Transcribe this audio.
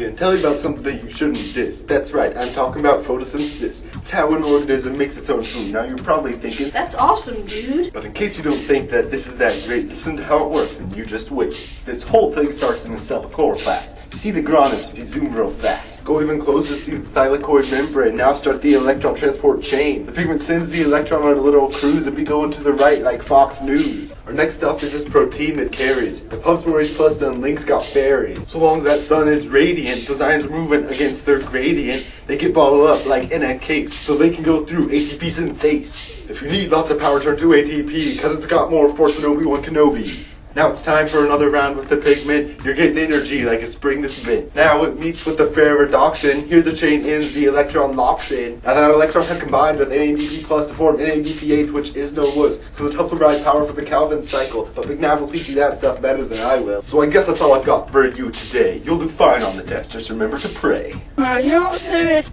gonna tell you about something that you shouldn't diss. That's right, I'm talking about photosynthesis. It's how an organism makes its own food. Now you're probably thinking, That's awesome, dude. but in case you don't think that this is that great, listen to how it works and you just wait. This whole thing starts in the cell chloroplast. You see the groundness if you zoom real fast. Go even closer to the thylakoid membrane. Now start the electron transport chain. The pigment sends the electron on a little cruise and be going to the right like Fox News. Our next up is this protein that carries. The pumps were raised plus the links got buried. So long as that sun is radiant, those ions are moving against their gradient. They get bottled up like in a case, so they can go through ATP synthase. If you need lots of power, turn to ATP, because it's got more force than Obi-Wan Kenobi. Now it's time for another round with the pigment. You're getting energy like a spring this bit. Now it meets with the ferredoxin. Here the chain ends, the electron locks in. And that electron has combined with NADP plus to form NADPH, which is no wuss, because it helps provide power for the Calvin cycle. But McNabb will teach you that stuff better than I will. So I guess that's all I've got for you today. You'll do fine on the test. Just remember to pray. Are you serious?